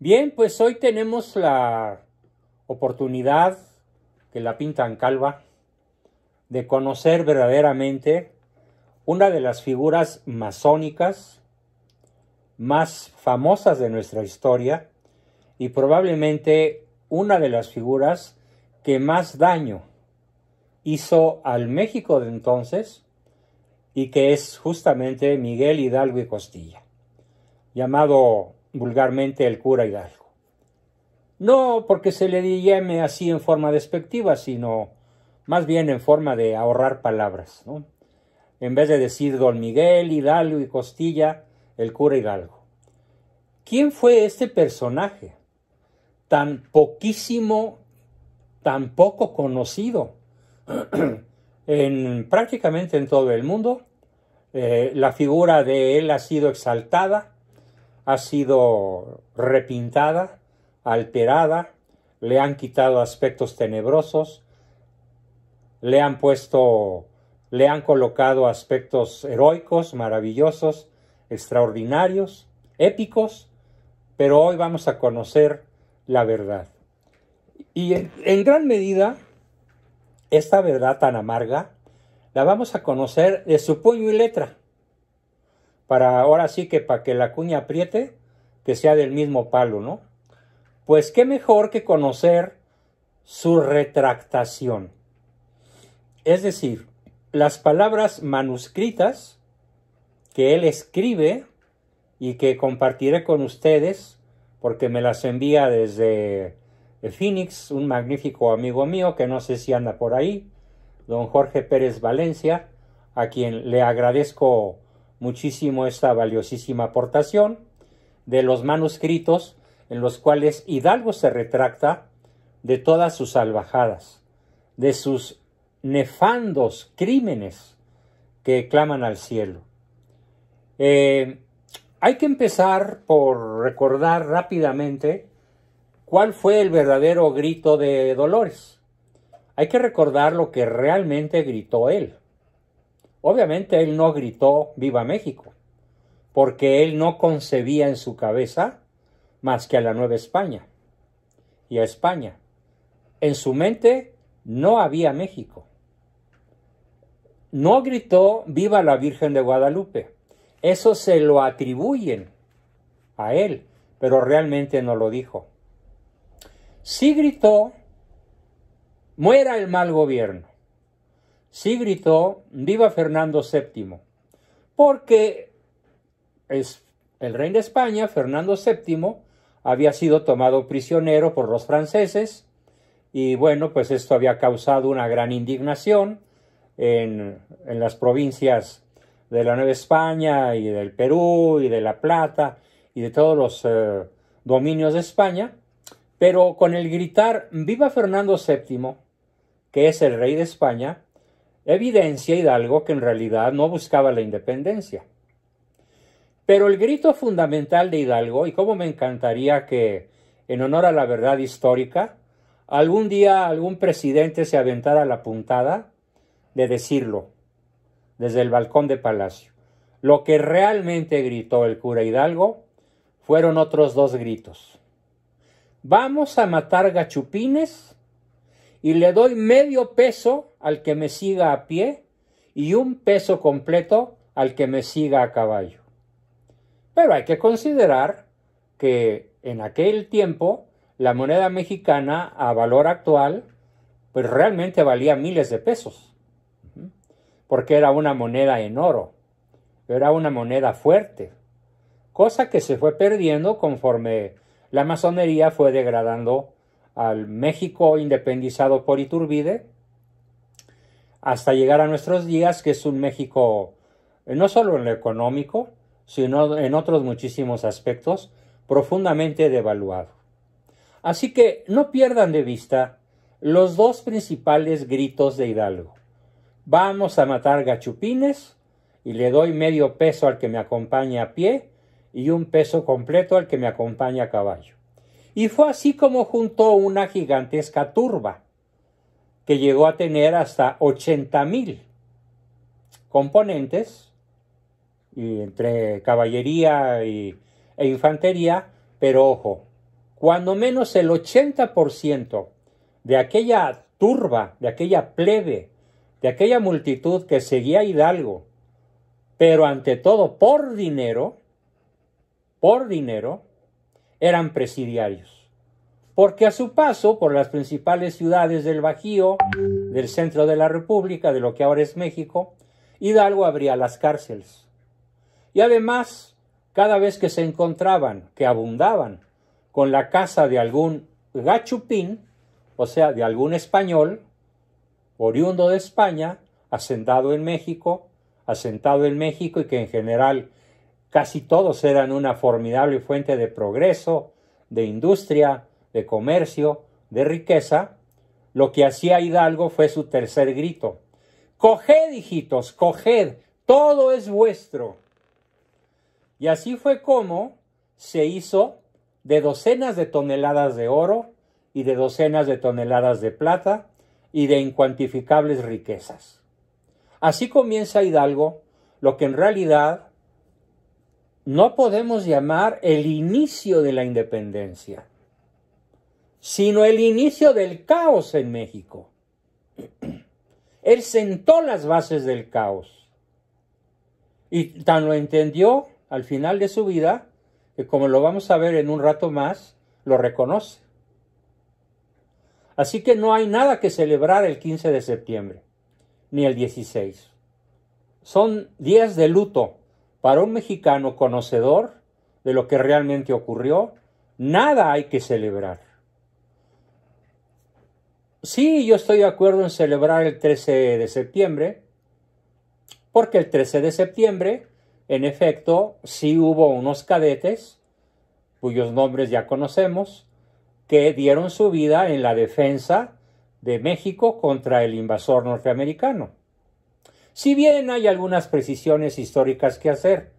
Bien, pues hoy tenemos la oportunidad, que la pintan calva, de conocer verdaderamente una de las figuras masónicas más famosas de nuestra historia y probablemente una de las figuras que más daño hizo al México de entonces y que es justamente Miguel Hidalgo y Costilla, llamado vulgarmente el cura Hidalgo. No porque se le llame así en forma despectiva, sino más bien en forma de ahorrar palabras. ¿no? En vez de decir don Miguel Hidalgo y Costilla, el cura Hidalgo. ¿Quién fue este personaje tan poquísimo, tan poco conocido? en prácticamente en todo el mundo. Eh, la figura de él ha sido exaltada, ha sido repintada, alterada, le han quitado aspectos tenebrosos, le han puesto, le han colocado aspectos heroicos, maravillosos, extraordinarios, épicos, pero hoy vamos a conocer la verdad. Y en gran medida esta verdad tan amarga la vamos a conocer de su puño y letra. Para ahora sí que para que la cuña apriete, que sea del mismo palo, ¿no? Pues qué mejor que conocer su retractación. Es decir, las palabras manuscritas que él escribe y que compartiré con ustedes porque me las envía desde Phoenix, un magnífico amigo mío que no sé si anda por ahí, don Jorge Pérez Valencia, a quien le agradezco muchísimo esta valiosísima aportación de los manuscritos en los cuales Hidalgo se retracta de todas sus salvajadas, de sus nefandos crímenes que claman al cielo. Eh, hay que empezar por recordar rápidamente ¿Cuál fue el verdadero grito de Dolores? Hay que recordar lo que realmente gritó él. Obviamente él no gritó Viva México, porque él no concebía en su cabeza más que a la Nueva España y a España. En su mente no había México. No gritó Viva la Virgen de Guadalupe. Eso se lo atribuyen a él, pero realmente no lo dijo sí gritó, muera el mal gobierno. Sí gritó, viva Fernando VII, porque es el rey de España, Fernando VII, había sido tomado prisionero por los franceses y bueno, pues esto había causado una gran indignación en, las provincias de la Nueva España y del Perú y de La Plata y de todos los eh, dominios de España pero con el gritar Viva Fernando VII, que es el rey de España, evidencia Hidalgo que en realidad no buscaba la independencia. Pero el grito fundamental de Hidalgo, y cómo me encantaría que, en honor a la verdad histórica, algún día algún presidente se aventara la puntada de decirlo desde el balcón de palacio. Lo que realmente gritó el cura Hidalgo fueron otros dos gritos vamos a matar gachupines y le doy medio peso al que me siga a pie y un peso completo al que me siga a caballo. Pero hay que considerar que en aquel tiempo la moneda mexicana a valor actual pues realmente valía miles de pesos, porque era una moneda en oro, era una moneda fuerte, cosa que se fue perdiendo conforme la masonería fue degradando al México independizado por Iturbide hasta llegar a nuestros días, que es un México eh, no solo en lo económico, sino en otros muchísimos aspectos, profundamente devaluado. Así que no pierdan de vista los dos principales gritos de Hidalgo. Vamos a matar gachupines y le doy medio peso al que me acompañe a pie y un peso completo al que me acompaña a caballo. Y fue así como juntó una gigantesca turba, que llegó a tener hasta 80 mil componentes y entre caballería y, e infantería, pero ojo, cuando menos el 80% de aquella turba, de aquella plebe, de aquella multitud que seguía a Hidalgo, pero ante todo por dinero, por dinero, eran presidiarios. Porque a su paso por las principales ciudades del Bajío, del centro de la República, de lo que ahora es México, Hidalgo abría las cárceles. Y además, cada vez que se encontraban, que abundaban, con la casa de algún gachupín, o sea, de algún español, oriundo de España, asentado en México, asentado en México y que en general casi todos eran una formidable fuente de progreso, de industria, de comercio, de riqueza, lo que hacía Hidalgo fue su tercer grito. Coged, hijitos, coged, todo es vuestro. Y así fue como se hizo de docenas de toneladas de oro y de docenas de toneladas de plata y de incuantificables riquezas. Así comienza Hidalgo lo que en realidad no podemos llamar el inicio de la independencia, sino el inicio del caos en México. Él sentó las bases del caos y tan lo entendió al final de su vida que como lo vamos a ver en un rato más, lo reconoce. Así que no hay nada que celebrar el 15 de septiembre, ni el 16. Son días de luto para un mexicano conocedor de lo que realmente ocurrió. Nada hay que celebrar. Sí, yo estoy de acuerdo en celebrar el 13 de septiembre, porque el 13 de septiembre, en efecto, sí hubo unos cadetes, cuyos nombres ya conocemos, que dieron su vida en la defensa de México contra el invasor norteamericano. Si bien hay algunas precisiones históricas que hacer,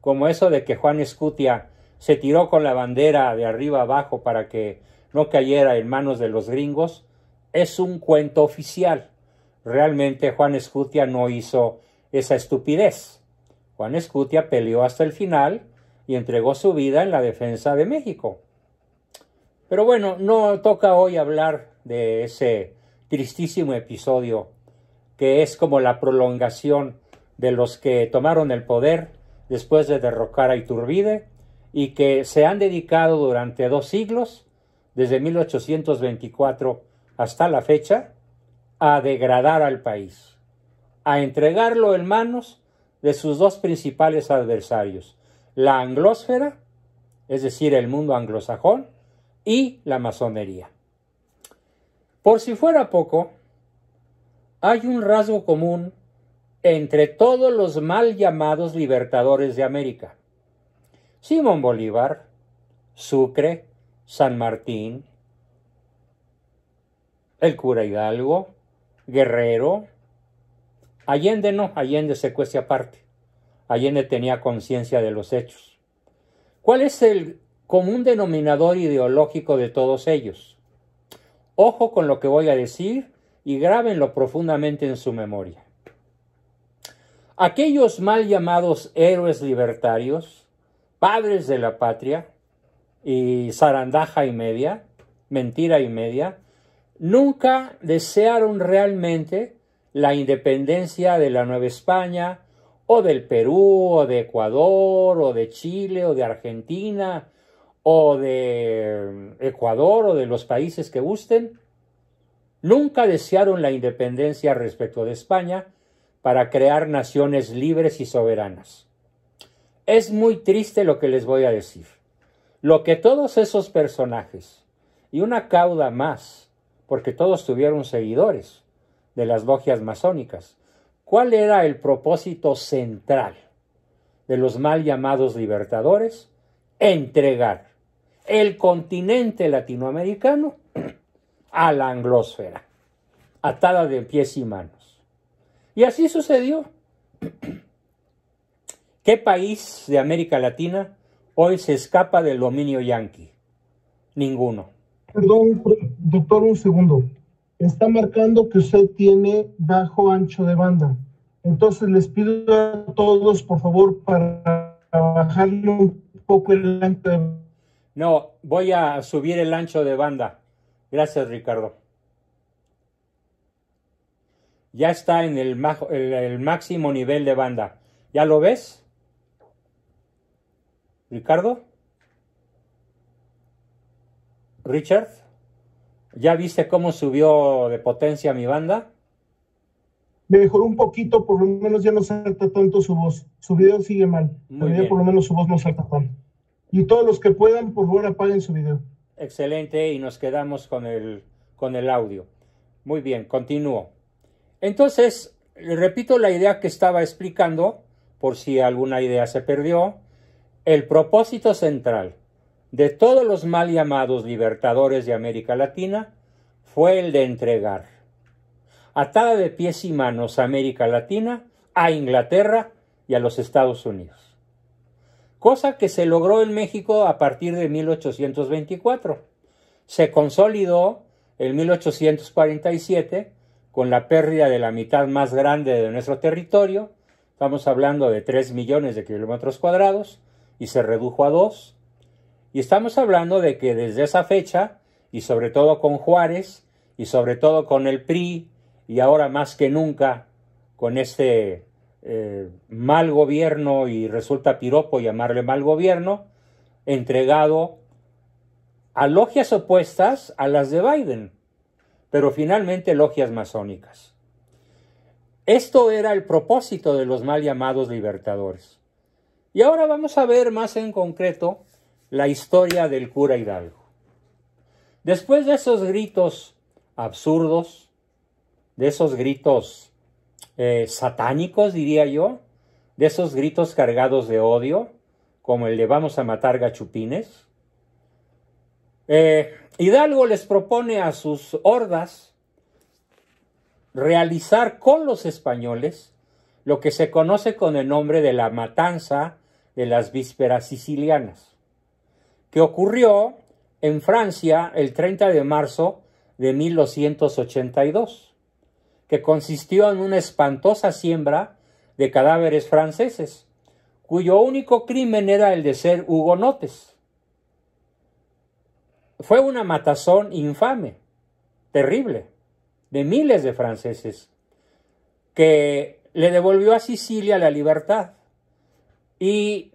como eso de que Juan Escutia se tiró con la bandera de arriba abajo para que no cayera en manos de los gringos, es un cuento oficial. Realmente Juan Escutia no hizo esa estupidez. Juan Escutia peleó hasta el final y entregó su vida en la defensa de México. Pero bueno, no toca hoy hablar de ese tristísimo episodio que es como la prolongación de los que tomaron el poder después de derrocar a Iturbide y que se han dedicado durante dos siglos, desde 1824 hasta la fecha, a degradar al país, a entregarlo en manos de sus dos principales adversarios, la anglósfera, es decir, el mundo anglosajón, y la masonería. Por si fuera poco, hay un rasgo común entre todos los mal llamados libertadores de América. Simón Bolívar, Sucre, San Martín, el cura Hidalgo, Guerrero, Allende no, Allende se cuece aparte. Allende tenía conciencia de los hechos. ¿Cuál es el común denominador ideológico de todos ellos. Ojo con lo que voy a decir y grábenlo profundamente en su memoria. Aquellos mal llamados héroes libertarios, padres de la patria y zarandaja y media, mentira y media, nunca desearon realmente la independencia de la Nueva España o del Perú o de Ecuador o de Chile o de Argentina o de Ecuador o de los países que gusten, nunca desearon la independencia respecto de España para crear naciones libres y soberanas. Es muy triste lo que les voy a decir. Lo que todos esos personajes, y una cauda más, porque todos tuvieron seguidores de las logias masónicas, ¿cuál era el propósito central de los mal llamados libertadores? Entregar el continente latinoamericano a la anglosfera, atada de pies y manos. Y así sucedió. ¿Qué país de América Latina hoy se escapa del dominio yanqui? Ninguno. Perdón, doctor, un segundo. Está marcando que usted tiene bajo ancho de banda. Entonces les pido a todos, por favor, para bajarle un poco el ancho de... No, voy a subir el ancho de banda. Gracias, Ricardo. Ya está en el, el máximo nivel de banda. ¿Ya lo ves? Ricardo? Richard? ¿Ya viste cómo subió de potencia mi banda? Mejoró un poquito, por lo menos ya no salta tanto su voz. Su video sigue mal, pero por lo menos su voz no salta tanto. Y todos los que puedan, por favor, apaguen su video. Excelente, y nos quedamos con el, con el audio. Muy bien, continúo. Entonces, repito la idea que estaba explicando, por si alguna idea se perdió. El propósito central de todos los mal llamados libertadores de América Latina fue el de entregar, atada de pies y manos a América Latina, a Inglaterra y a los Estados Unidos. Cosa que se logró en México a partir de 1824. Se consolidó en 1847 con la pérdida de la mitad más grande de nuestro territorio, estamos hablando de 3 millones de kilómetros cuadrados, y se redujo a 2. Y estamos hablando de que desde esa fecha, y sobre todo con Juárez, y sobre todo con el PRI, y ahora más que nunca con este eh, mal gobierno, y resulta piropo llamarle mal gobierno, entregado a logias opuestas a las de Biden pero finalmente logias masónicas. Esto era el propósito de los mal llamados libertadores. Y ahora vamos a ver más en concreto la historia del cura Hidalgo. Después de esos gritos absurdos, de esos gritos eh, satánicos, diría yo, de esos gritos cargados de odio, como el de vamos a matar gachupines, eh, Hidalgo les propone a sus hordas realizar con los españoles lo que se conoce con el nombre de la matanza de las vísperas sicilianas, que ocurrió en Francia el 30 de marzo de 1282, que consistió en una espantosa siembra de cadáveres franceses, cuyo único crimen era el de ser hugonotes fue una matazón infame, terrible, de miles de franceses, que le devolvió a Sicilia la libertad. Y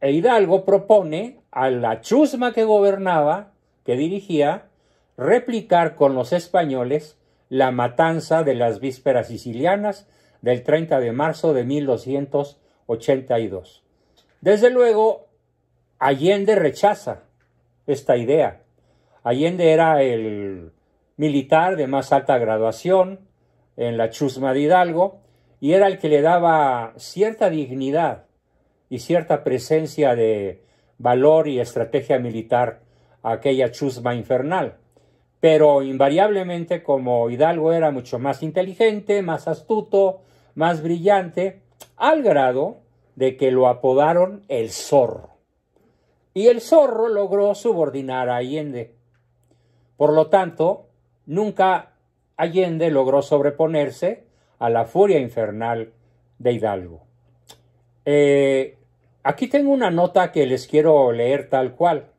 Hidalgo propone a la chusma que gobernaba, que dirigía, replicar con los españoles la matanza de las vísperas sicilianas del 30 de marzo de 1282. Desde luego, Allende rechaza esta idea Allende era el militar de más alta graduación en la chusma de Hidalgo y era el que le daba cierta dignidad y cierta presencia de valor y estrategia militar a aquella chusma infernal. Pero invariablemente como Hidalgo era mucho más inteligente, más astuto, más brillante, al grado de que lo apodaron el zorro. Y el zorro logró subordinar a Allende por lo tanto, nunca Allende logró sobreponerse a la furia infernal de Hidalgo. Eh, aquí tengo una nota que les quiero leer tal cual.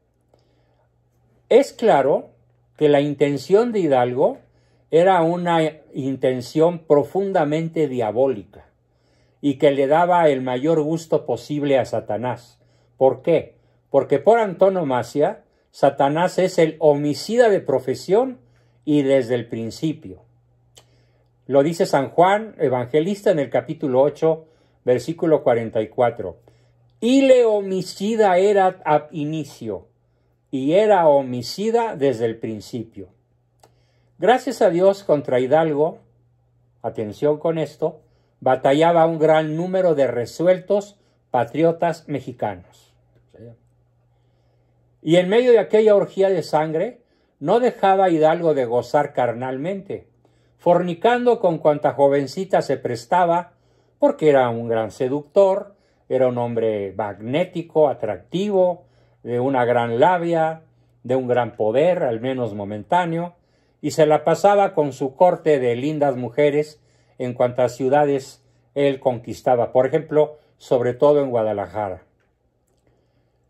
Es claro que la intención de Hidalgo era una intención profundamente diabólica y que le daba el mayor gusto posible a Satanás. ¿Por qué? Porque por antonomasia Satanás es el homicida de profesión y desde el principio. Lo dice San Juan, evangelista, en el capítulo 8, versículo 44. Y le homicida era ab inicio, y era homicida desde el principio. Gracias a Dios contra Hidalgo, atención con esto, batallaba un gran número de resueltos patriotas mexicanos. Y en medio de aquella orgía de sangre, no dejaba Hidalgo de gozar carnalmente, fornicando con cuanta jovencita se prestaba, porque era un gran seductor, era un hombre magnético, atractivo, de una gran labia, de un gran poder, al menos momentáneo, y se la pasaba con su corte de lindas mujeres en cuantas ciudades él conquistaba, por ejemplo, sobre todo en Guadalajara.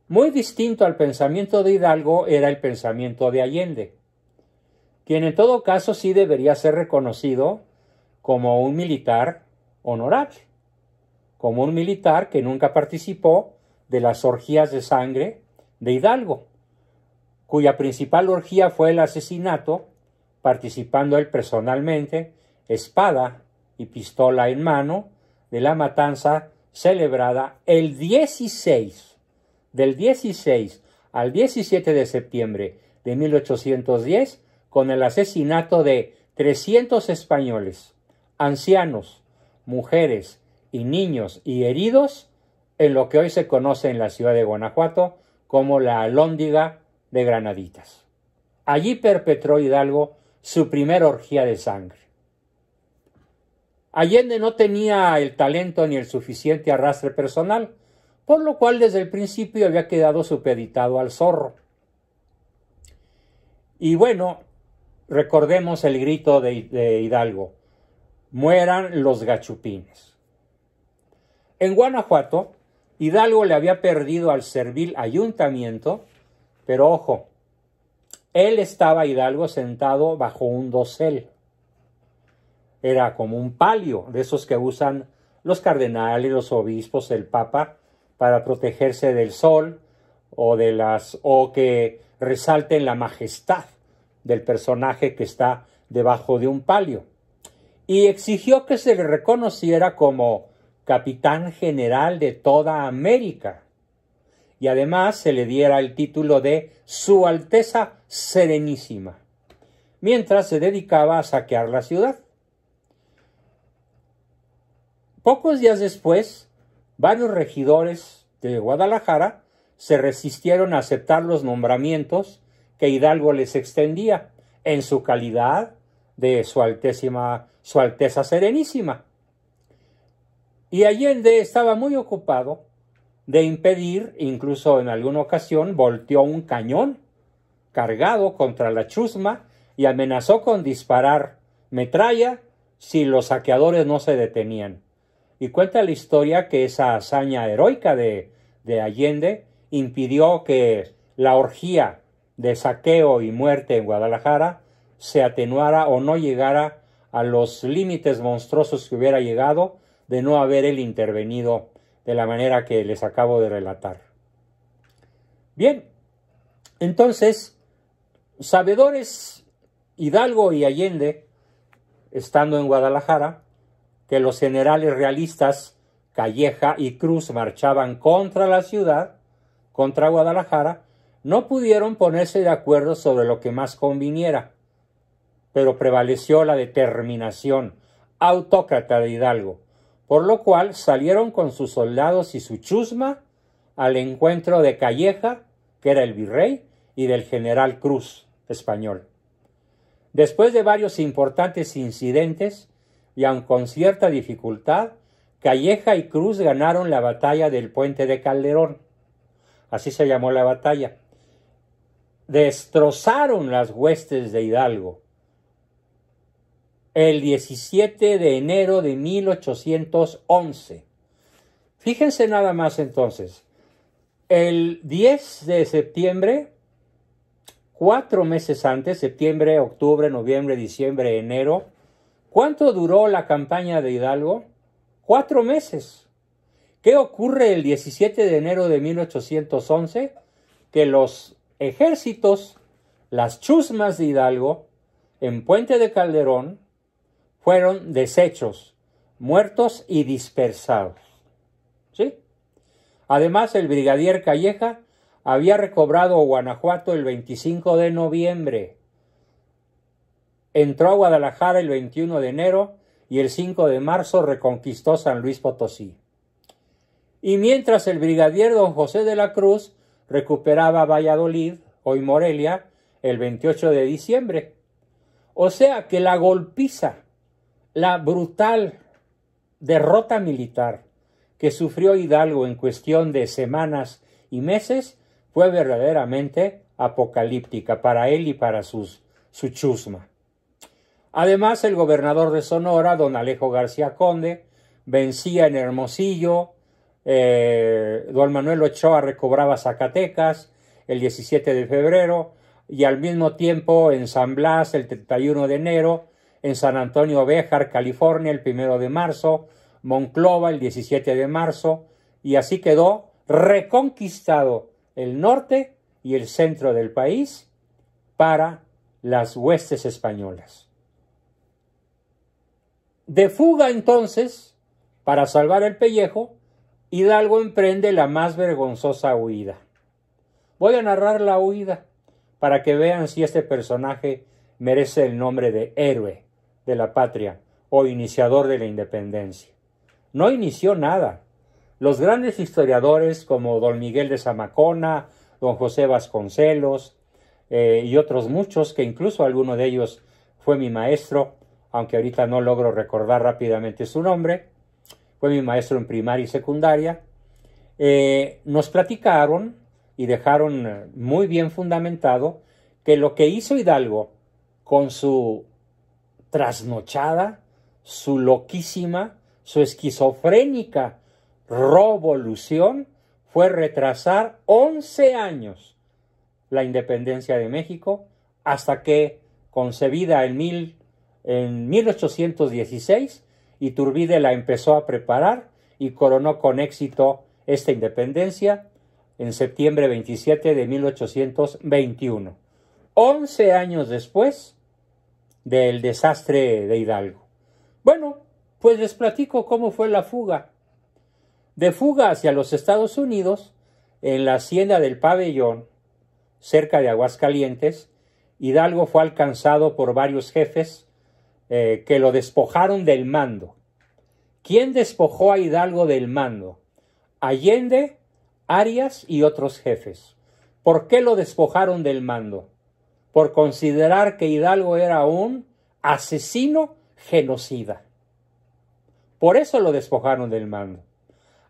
Muy distinto al pensamiento de Hidalgo era el pensamiento de Allende, quien en todo caso sí debería ser reconocido como un militar honorable, como un militar que nunca participó de las orgías de sangre de Hidalgo, cuya principal orgía fue el asesinato, participando él personalmente, espada y pistola en mano, de la matanza celebrada el 16, del 16 al 17 de septiembre de 1810, con el asesinato de 300 españoles, ancianos, mujeres y niños y heridos en lo que hoy se conoce en la ciudad de Guanajuato como la Alhóndiga de Granaditas. Allí perpetró Hidalgo su primera orgía de sangre. Allende no tenía el talento ni el suficiente arrastre personal, por lo cual desde el principio había quedado supeditado al zorro. Y bueno, recordemos el grito de, de Hidalgo, mueran los gachupines. En Guanajuato, Hidalgo le había perdido al servil ayuntamiento, pero ojo, él estaba Hidalgo sentado bajo un dosel. Era como un palio de esos que usan los cardenales, los obispos, el papa, para protegerse del sol o de las o que resalten la majestad del personaje que está debajo de un palio. Y exigió que se le reconociera como capitán general de toda América, y además se le diera el título de Su Alteza Serenísima, mientras se dedicaba a saquear la ciudad. Pocos días después, varios regidores de Guadalajara se resistieron a aceptar los nombramientos que Hidalgo les extendía en su calidad de su, Alteza Serenísima. Y Allende estaba muy ocupado de impedir, incluso en alguna ocasión volteó un cañón cargado contra la chusma y amenazó con disparar metralla si los saqueadores no se detenían. Y cuenta la historia que esa hazaña heroica de, de Allende impidió que la orgía de saqueo y muerte en Guadalajara se atenuara o no llegara a los límites monstruosos que hubiera llegado de no haber él intervenido de la manera que les acabo de relatar. Bien, entonces, sabedores Hidalgo y Allende, estando en Guadalajara, que los generales realistas Calleja y Cruz marchaban contra la ciudad, contra Guadalajara, no pudieron ponerse de acuerdo sobre lo que más conviniera, pero prevaleció la determinación autócrata de Hidalgo, por lo cual salieron con sus soldados y su chusma al encuentro de Calleja, que era el virrey, y del general Cruz, español. Después de varios importantes incidentes, y aun con cierta dificultad, Calleja y Cruz ganaron la batalla del puente de Calderón. Así se llamó la batalla. Destrozaron las huestes de Hidalgo, el 17 de enero de 1811. Fíjense nada más entonces. El 10 de septiembre, cuatro meses antes, septiembre, octubre, noviembre, diciembre, enero, ¿cuánto duró la campaña de Hidalgo? Cuatro meses. ¿Qué ocurre el 17 de enero de 1811? Que los ejércitos, las chusmas de Hidalgo, en Puente de Calderón, fueron deshechos, muertos y dispersados. ¿Sí? Además, el brigadier Calleja había recobrado Guanajuato el 25 de noviembre. Entró a Guadalajara el 21 de enero y el 5 de marzo reconquistó San Luis Potosí. Y mientras el brigadier don José de la Cruz recuperaba Valladolid, hoy Morelia, el 28 de diciembre. O sea que la golpiza la brutal derrota militar que sufrió Hidalgo en cuestión de semanas y meses fue verdaderamente apocalíptica para él y para sus, su chusma. Además, el gobernador de Sonora, don Alejo García Conde, vencía en Hermosillo, eh, don Manuel Ochoa recobraba Zacatecas el 17 de febrero y al mismo tiempo en San Blas el 31 de enero, en San Antonio Béjar, California el 1 de marzo, Monclova el 17 de marzo y así quedó reconquistado el norte y el centro del país para las huestes españolas. De fuga entonces, para salvar el pellejo, Hidalgo emprende la más vergonzosa huida. Voy a narrar la huida para que vean si este personaje merece el nombre de héroe de la patria o iniciador de la independencia. No inició nada. Los grandes historiadores como don Miguel de Zamacona, don José Vasconcelos eh, y otros muchos, que incluso alguno de ellos fue mi maestro, aunque ahorita no logro recordar rápidamente su nombre, fue mi maestro en primaria y secundaria, eh, nos platicaron y dejaron muy bien fundamentado que lo que hizo Hidalgo con su trasnochada, su loquísima, su esquizofrénica revolución fue retrasar 11 años la independencia de México hasta que, concebida en, mil, en 1816, Iturbide la empezó a preparar y coronó con éxito esta independencia en septiembre 27 de 1821, 11 años después del desastre de Hidalgo. Bueno, pues les platico cómo fue la fuga. De fuga hacia los Estados Unidos, en la hacienda del pabellón, cerca de Aguascalientes, Hidalgo fue alcanzado por varios jefes eh, que lo despojaron del mando. ¿Quién despojó a Hidalgo del mando? Allende, Arias y otros jefes. ¿Por qué lo despojaron del mando? Por considerar que Hidalgo era un asesino genocida. Por eso lo despojaron del mando.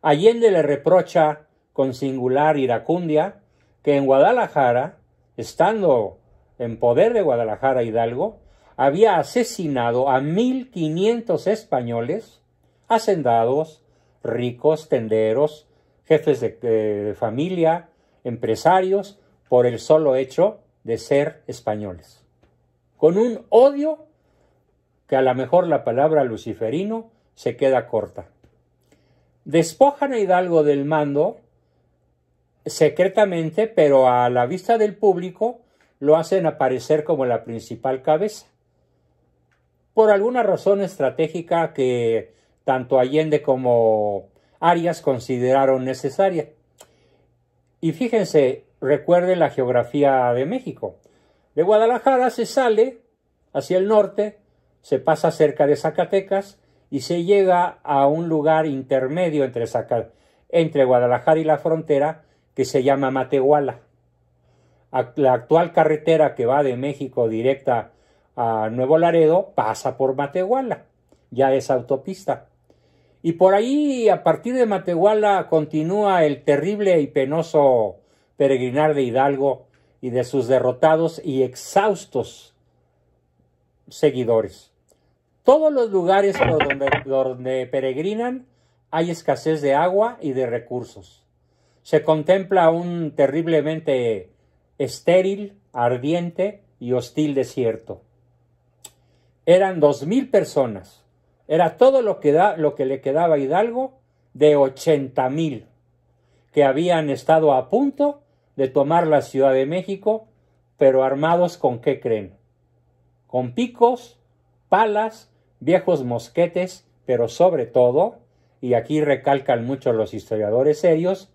Allende le reprocha con singular iracundia que en Guadalajara, estando en poder de Guadalajara Hidalgo, había asesinado a mil quinientos españoles, hacendados, ricos, tenderos, jefes de, de, familia, empresarios, por el solo hecho de ser españoles. Con un odio que a lo mejor la palabra luciferino se queda corta. Despojan a Hidalgo del mando secretamente, pero a la vista del público lo hacen aparecer como la principal cabeza. Por alguna razón estratégica que tanto Allende como Arias consideraron necesaria. Y fíjense, recuerden la geografía de México. De Guadalajara se sale hacia el norte, se pasa cerca de Zacatecas y se llega a un lugar intermedio entre, entre Guadalajara y la frontera que se llama Matehuala. La actual carretera que va de México directa a Nuevo Laredo pasa por Matehuala, ya es autopista. Y por ahí, a partir de Matehuala, continúa el terrible y penoso peregrinar de Hidalgo y de sus derrotados y exhaustos seguidores. Todos los lugares por donde, peregrinan hay escasez de agua y de recursos. Se contempla un terriblemente estéril, ardiente y hostil desierto. Eran dos mil personas. Era todo lo que, da, lo que le quedaba a Hidalgo de ochenta mil que habían estado a punto de tomar la Ciudad de México, pero armados con qué creen? Con picos, palas viejos mosquetes, pero sobre todo, y aquí recalcan mucho los historiadores serios,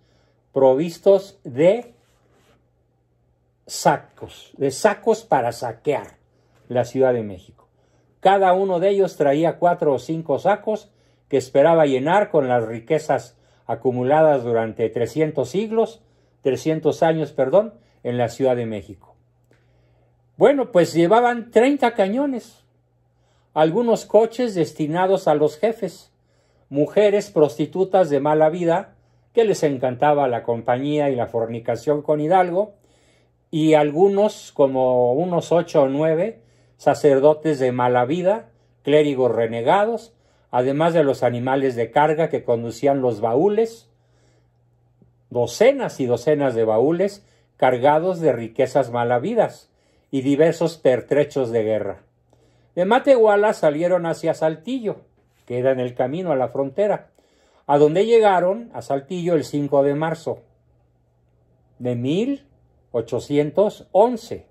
provistos de sacos, de sacos para saquear la Ciudad de México. Cada uno de ellos traía cuatro o cinco sacos que esperaba llenar con las riquezas acumuladas durante 300 siglos, 300 años, perdón, en la Ciudad de México. Bueno, pues llevaban 30 cañones, algunos coches destinados a los jefes, mujeres prostitutas de mala vida, que les encantaba la compañía y la fornicación con Hidalgo, y algunos, como unos ocho o nueve, sacerdotes de mala vida, clérigos renegados, además de los animales de carga que conducían los baúles, docenas y docenas de baúles cargados de riquezas malavidas y diversos pertrechos de guerra. De Matehuala salieron hacia Saltillo, que era en el camino a la frontera, a donde llegaron a Saltillo el 5 de marzo de 1811.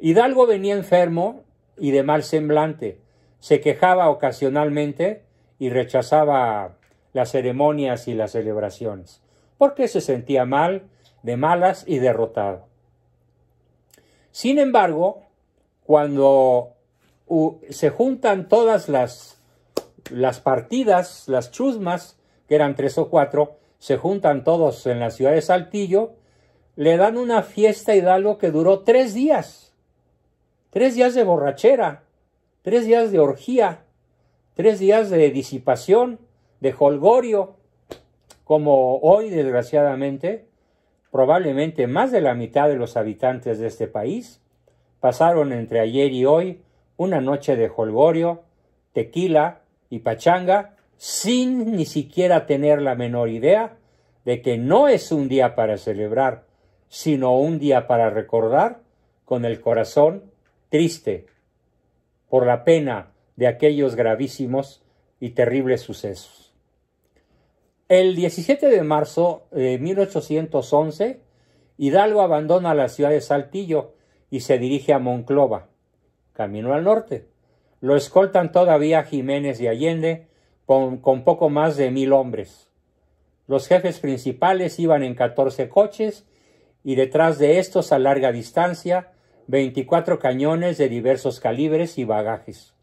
Hidalgo venía enfermo y de mal semblante, se quejaba ocasionalmente y rechazaba las ceremonias y las celebraciones, porque se sentía mal, de malas y derrotado. Sin embargo, cuando se juntan todas las, las partidas, las chusmas, que eran tres o cuatro, se juntan todos en la ciudad de Saltillo, le dan una fiesta Hidalgo que duró tres días. Tres días de borrachera, tres días de orgía, tres días de disipación, de holgorio, como hoy, desgraciadamente, probablemente más de la mitad de los habitantes de este país pasaron entre ayer y hoy una noche de holgorio, tequila y pachanga, sin ni siquiera tener la menor idea de que no es un día para celebrar, sino un día para recordar con el corazón triste por la pena de aquellos gravísimos y terribles sucesos. El 17 de marzo de 1811, Hidalgo abandona la ciudad de Saltillo y se dirige a Monclova, camino al norte. Lo escoltan todavía Jiménez y Allende con, con poco más de mil hombres. Los jefes principales iban en 14 coches y detrás de estos a larga distancia 24 cañones de diversos calibres y bagajes.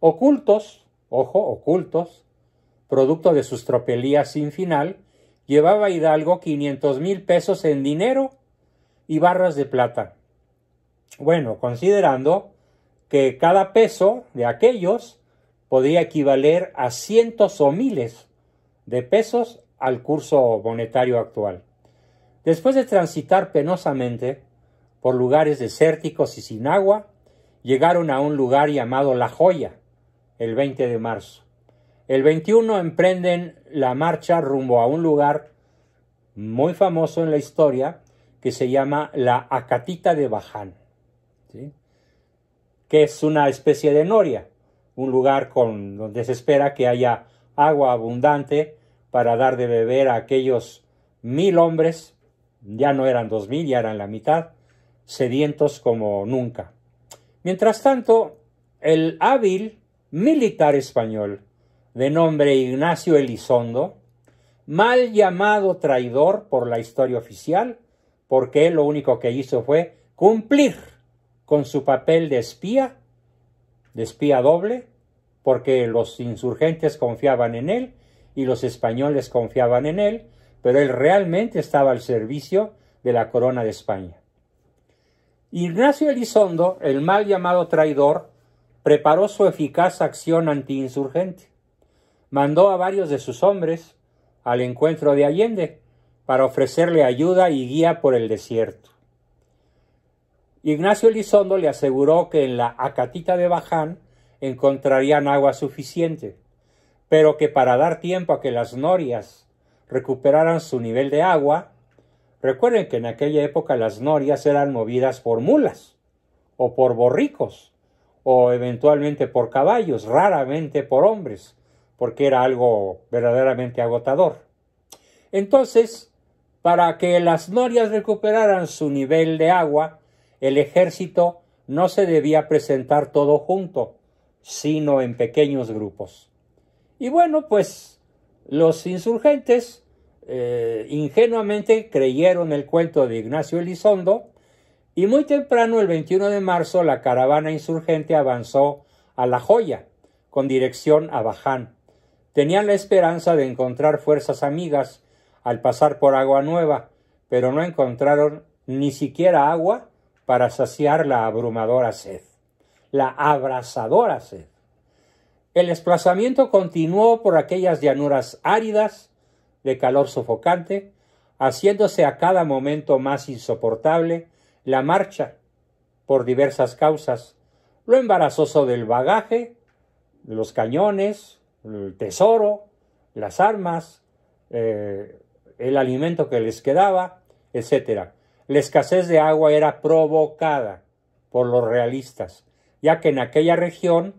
Ocultos, ojo, ocultos, producto de sus tropelías sin final, llevaba Hidalgo 500 mil pesos en dinero y barras de plata. Bueno, considerando que cada peso de aquellos podría equivaler a cientos o miles de pesos al curso monetario actual. Después de transitar penosamente por lugares desérticos y sin agua, llegaron a un lugar llamado La Joya, el 20 de marzo. El 21 emprenden la marcha rumbo a un lugar muy famoso en la historia que se llama la Acatita de Baján que es una especie de noria, un lugar con, donde se espera que haya agua abundante para dar de beber a aquellos mil hombres, ya no eran dos mil, ya eran la mitad, sedientos como nunca. Mientras tanto, el hábil militar español, de nombre Ignacio Elizondo, mal llamado traidor por la historia oficial, porque él lo único que hizo fue cumplir con su papel de espía, de espía doble, porque los insurgentes confiaban en él y los españoles confiaban en él, pero él realmente estaba al servicio de la corona de España. Ignacio Elizondo, el mal llamado traidor, preparó su eficaz acción antiinsurgente. Mandó a varios de sus hombres al encuentro de Allende para ofrecerle ayuda y guía por el desierto. Ignacio Elizondo le aseguró que en la Acatita de Baján encontrarían agua suficiente, pero que para dar tiempo a que las norias recuperaran su nivel de agua, recuerden que en aquella época las norias eran movidas por mulas, o por borricos, o eventualmente por caballos, raramente por hombres, porque era algo verdaderamente agotador. Entonces, para que las norias recuperaran su nivel de agua, el ejército no se debía presentar todo junto, sino en pequeños grupos. Y bueno, pues los insurgentes eh, ingenuamente creyeron el cuento de Ignacio Elizondo y muy temprano, el 21 de marzo, la caravana insurgente avanzó a La Joya, con dirección a Baján. Tenían la esperanza de encontrar fuerzas amigas al pasar por Agua Nueva, pero no encontraron ni siquiera agua para saciar la abrumadora sed, la abrasadora sed. El desplazamiento continuó por aquellas llanuras áridas, de calor sofocante, haciéndose a cada momento más insoportable la marcha, por diversas causas, lo embarazoso del bagaje, los cañones, el tesoro, las armas, eh, el alimento que les quedaba, etc. La escasez de agua era provocada por los realistas, ya que en aquella región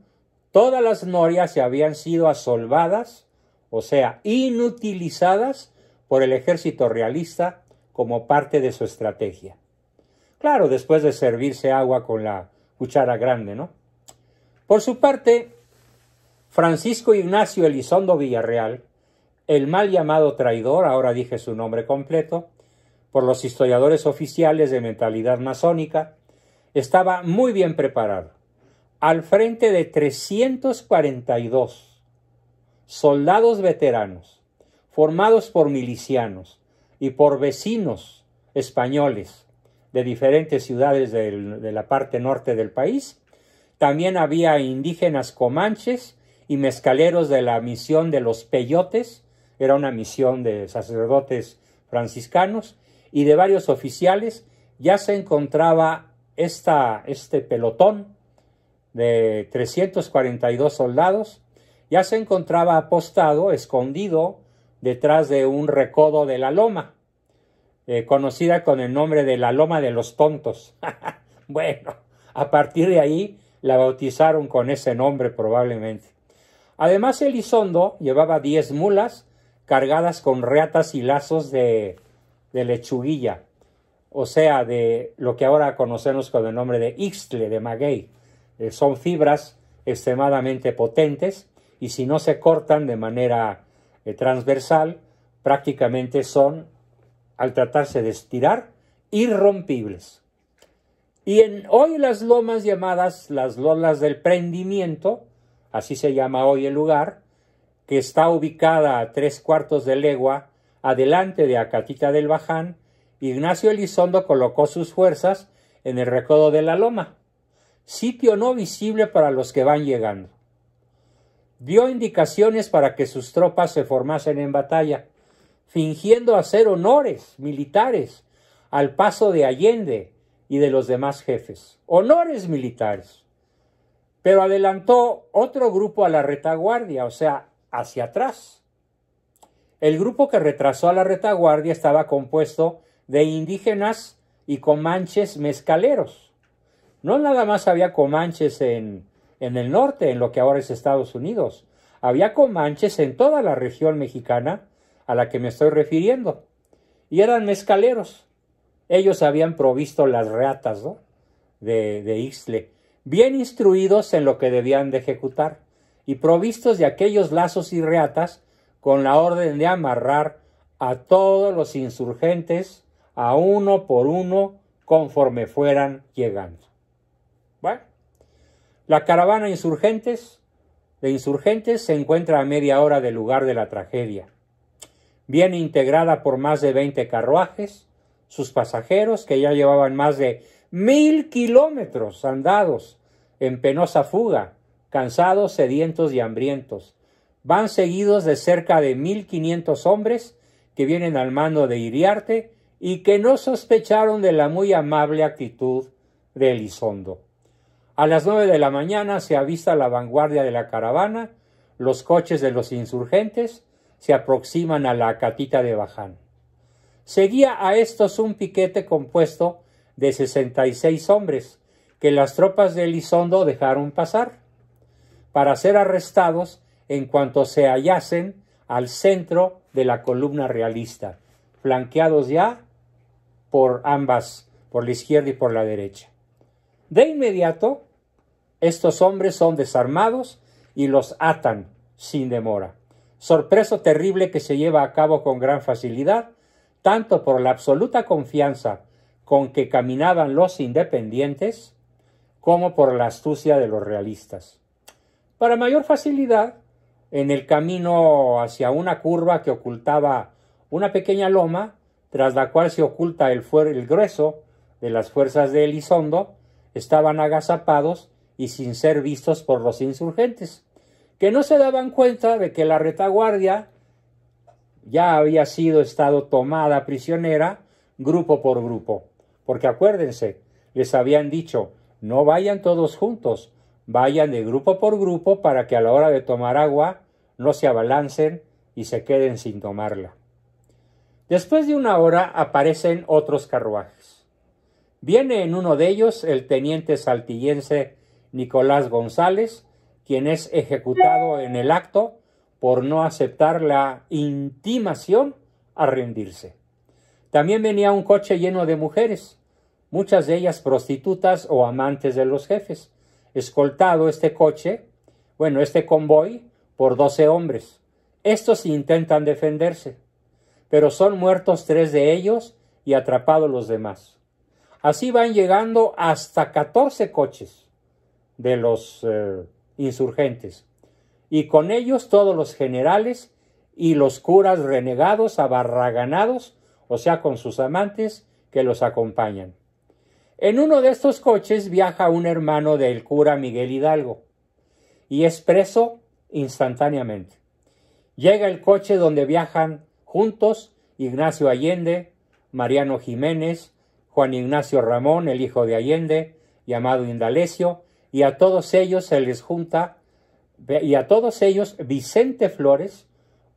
todas las norias se habían sido asolvadas, o sea, inutilizadas por el ejército realista como parte de su estrategia. Claro, después de servirse agua con la cuchara grande, ¿no? Por su parte, Francisco Ignacio Elizondo Villarreal, el mal llamado traidor, ahora dije su nombre completo, por los historiadores oficiales de mentalidad masónica, estaba muy bien preparado. Al frente de 342 soldados veteranos, formados por milicianos y por vecinos españoles de diferentes ciudades de la parte norte del país, también había indígenas comanches y mezcaleros de la misión de los peyotes, era una misión de sacerdotes franciscanos, y de varios oficiales, ya se encontraba este pelotón de 342 soldados, ya se encontraba apostado, escondido, detrás de un recodo de la loma, eh, conocida con el nombre de la loma de los tontos. bueno, a partir de ahí la bautizaron con ese nombre probablemente. Además, Elizondo llevaba diez mulas cargadas con reatas y lazos de, lechuguilla, o sea, de lo que ahora conocemos con el nombre de ixtle, de maguey. Eh, son fibras extremadamente potentes y si no se cortan de manera eh, transversal, prácticamente son, al tratarse de estirar, irrompibles. Y en hoy las lomas llamadas las lolas del prendimiento, así se llama hoy el lugar, que está ubicada a tres cuartos de legua adelante de Acatita del Baján, Ignacio Elizondo colocó sus fuerzas en el recodo de la loma, sitio no visible para los que van llegando. Dio indicaciones para que sus tropas se formasen en batalla, fingiendo hacer honores militares al paso de Allende y de los demás jefes. Honores militares. Pero adelantó otro grupo a la retaguardia, o sea, hacia atrás. El grupo que retrasó a la retaguardia estaba compuesto de indígenas y comanches mezcaleros. No nada más había comanches en, en el norte, en lo que ahora es Estados Unidos. Había comanches en toda la región mexicana a la que me estoy refiriendo. Y eran mezcaleros. Ellos habían provisto las reatas de, de Ixtle bien instruidos en lo que debían de ejecutar, y provistos de aquellos lazos y reatas con la orden de amarrar a todos los insurgentes a uno por uno conforme fueran llegando. Bueno, la caravana insurgentes de insurgentes se encuentra a media hora del lugar de la tragedia. Viene integrada por más de 20 carruajes, sus pasajeros que ya llevaban más de mil kilómetros andados en penosa fuga, cansados, sedientos y hambrientos. Van seguidos de cerca de mil quinientos hombres que vienen al mando de Iriarte y que no sospecharon de la muy amable actitud de Elizondo. A las nueve de la mañana se avista la vanguardia de la caravana, los coches de los insurgentes se aproximan a la catita de Baján. Seguía a estos un piquete compuesto de 66 hombres que las tropas de Elizondo dejaron pasar para ser arrestados en cuanto se hallasen al centro de la columna realista, flanqueados ya por ambas, por la izquierda y por la derecha. De inmediato, estos hombres son desarmados y los atan sin demora. Sorpreso terrible que se lleva a cabo con gran facilidad, tanto por la absoluta confianza con que caminaban los independientes, como por la astucia de los realistas. Para mayor facilidad, en el camino hacia una curva que ocultaba una pequeña loma, tras la cual se oculta el, el grueso de las fuerzas de Elizondo, estaban agazapados y sin ser vistos por los insurgentes, que no se daban cuenta de que la retaguardia ya había sido estado tomada prisionera grupo por grupo. Porque acuérdense, les habían dicho, no vayan todos juntos, vayan de grupo por grupo para que a la hora de tomar agua no se abalancen y se queden sin tomarla. Después de una hora aparecen otros carruajes. Viene en uno de ellos el teniente saltillense Nicolás González, quien es ejecutado en el acto por no aceptar la intimación a rendirse. También venía un coche lleno de mujeres, muchas de ellas prostitutas o amantes de los jefes, escoltado este coche, bueno, este convoy, por doce hombres. Estos intentan defenderse, pero son muertos tres de ellos y atrapados los demás. Así van llegando hasta catorce coches de los eh, insurgentes, y con ellos todos los generales y los curas renegados, abarraganados, o sea, con sus amantes que los acompañan. En uno de estos coches viaja un hermano del cura Miguel Hidalgo y es preso instantáneamente. Llega el coche donde viajan juntos Ignacio Allende, Mariano Jiménez, Juan Ignacio Ramón, el hijo de Allende, llamado Indalecio, y a todos ellos se les junta, y a todos ellos Vicente Flores,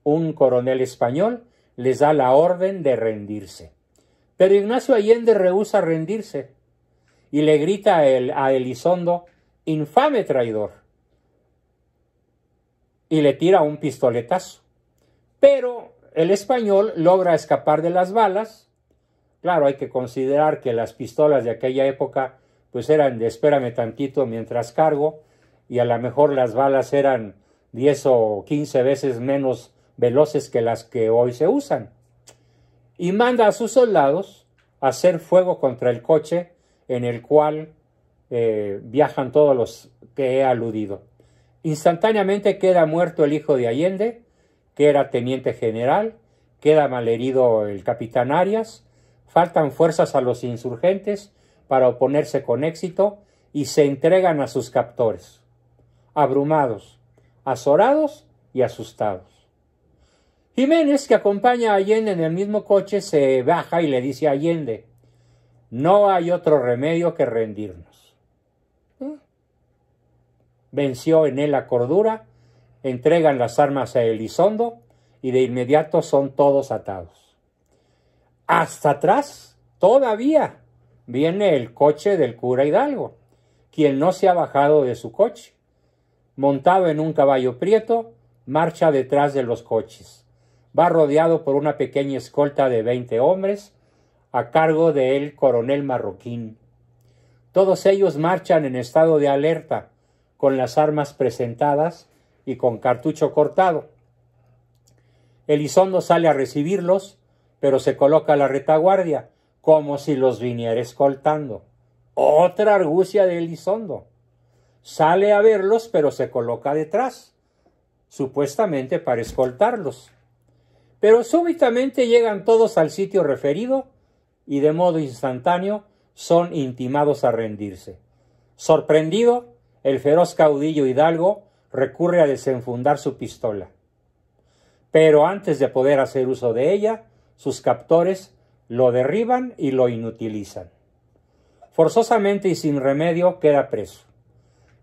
un coronel español, les da la orden de rendirse. Pero Ignacio Allende rehúsa rendirse y le grita a, Elizondo, infame traidor, y le tira un pistoletazo. Pero el español logra escapar de las balas. Claro, hay que considerar que las pistolas de aquella época pues eran de espérame tantito mientras cargo y a lo mejor las balas eran 10 o 15 veces menos veloces que las que hoy se usan. Y manda a sus soldados a hacer fuego contra el coche en el cual eh, viajan todos los que he aludido. Instantáneamente queda muerto el hijo de Allende, que era teniente general, queda malherido el capitán Arias, faltan fuerzas a los insurgentes para oponerse con éxito y se entregan a sus captores, abrumados, azorados y asustados. Jiménez, que acompaña a Allende en el mismo coche, se baja y le dice a Allende, no hay otro remedio que rendirnos. Venció en él la cordura, entregan las armas a Elizondo y de inmediato son todos atados. Hasta atrás, todavía, viene el coche del cura Hidalgo, quien no se ha bajado de su coche. Montado en un caballo prieto, marcha detrás de los coches. Va rodeado por una pequeña escolta de veinte hombres, a cargo del coronel marroquín. Todos ellos marchan en estado de alerta, con las armas presentadas y con cartucho cortado. Elizondo sale a recibirlos, pero se coloca a la retaguardia, como si los viniera escoltando. Otra argucia de Elizondo. Sale a verlos, pero se coloca detrás, supuestamente para escoltarlos. Pero súbitamente llegan todos al sitio referido y de modo instantáneo son intimados a rendirse. Sorprendido, el feroz caudillo Hidalgo recurre a desenfundar su pistola. Pero antes de poder hacer uso de ella, sus captores lo derriban y lo inutilizan. Forzosamente y sin remedio queda preso.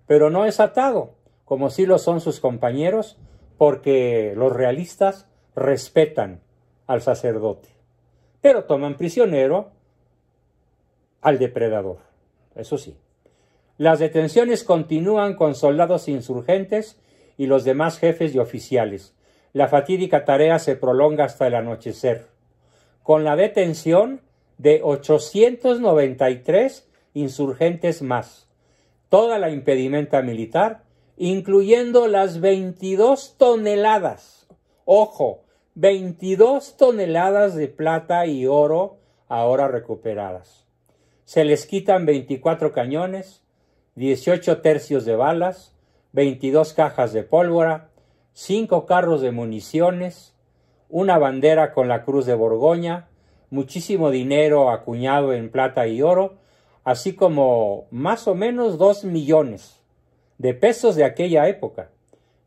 Pero no es atado, como sí lo son sus compañeros, porque los realistas respetan al sacerdote pero toman prisionero al depredador. Eso sí. Las detenciones continúan con soldados insurgentes y los demás jefes y oficiales. La fatídica tarea se prolonga hasta el anochecer, con la detención de 893 insurgentes más, toda la impedimenta militar, incluyendo las 22 toneladas, ojo, 22 toneladas de plata y oro ahora recuperadas. Se les quitan 24 cañones, 18 tercios de balas, 22 cajas de pólvora, 5 carros de municiones, una bandera con la cruz de Borgoña, muchísimo dinero acuñado en plata y oro, así como más o menos 2 millones de pesos de aquella época,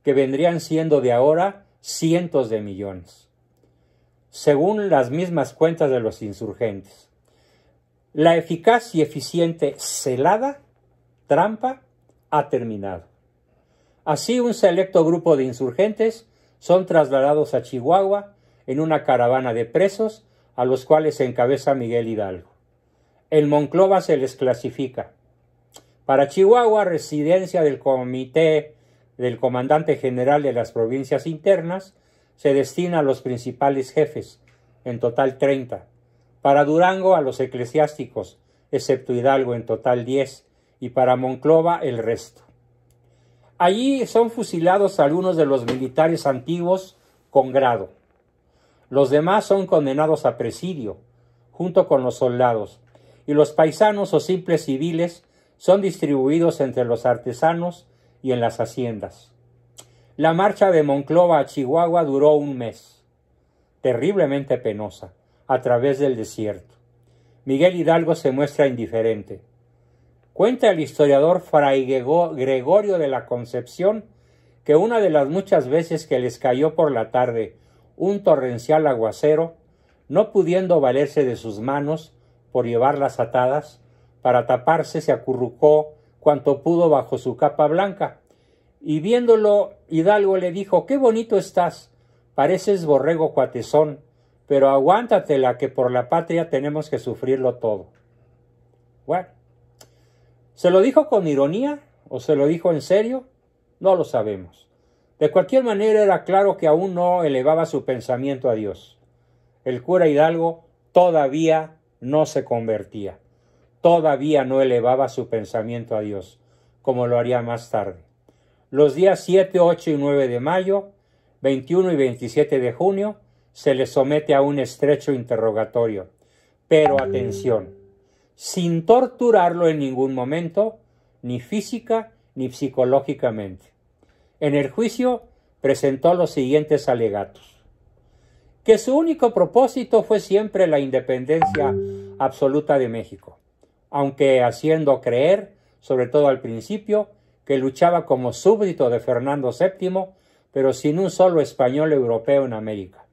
que vendrían siendo de ahora cientos de millones, según las mismas cuentas de los insurgentes. La eficaz y eficiente celada, trampa, ha terminado. Así un selecto grupo de insurgentes son trasladados a Chihuahua en una caravana de presos a los cuales encabeza Miguel Hidalgo. En Monclova se les clasifica. Para Chihuahua, residencia del Comité del Comandante General de las Provincias Internas, se destina a los principales jefes, en total 30. Para Durango a los eclesiásticos, excepto Hidalgo, en total 10. Y para Monclova el resto. Allí son fusilados algunos de los militares antiguos con grado. Los demás son condenados a presidio, junto con los soldados, y los paisanos o simples civiles son distribuidos entre los artesanos y en las haciendas. La marcha de Monclova a Chihuahua duró un mes, terriblemente penosa, a través del desierto. Miguel Hidalgo se muestra indiferente. Cuenta el historiador Fray Gregorio de la Concepción que una de las muchas veces que les cayó por la tarde un torrencial aguacero, no pudiendo valerse de sus manos por llevarlas atadas, para taparse se acurrucó cuanto pudo bajo su capa blanca, y viéndolo Hidalgo le dijo Qué bonito estás, pareces borrego cuatezón, pero aguántatela que por la patria tenemos que sufrirlo todo. Bueno, ¿Se lo dijo con ironía o se lo dijo en serio? No lo sabemos. De cualquier manera era claro que aún no elevaba su pensamiento a Dios. El cura Hidalgo todavía no se convertía, todavía no elevaba su pensamiento a Dios, como lo haría más tarde. Los días 7, 8 y 9 de mayo, 21 y 27 de junio, se le somete a un estrecho interrogatorio. Pero atención, sin torturarlo en ningún momento, ni física ni psicológicamente. En el juicio presentó los siguientes alegatos. Que su único propósito fue siempre la independencia absoluta de México, aunque haciendo creer, sobre todo al principio, que luchaba como súbdito de Fernando VII, pero sin un solo español europeo en América.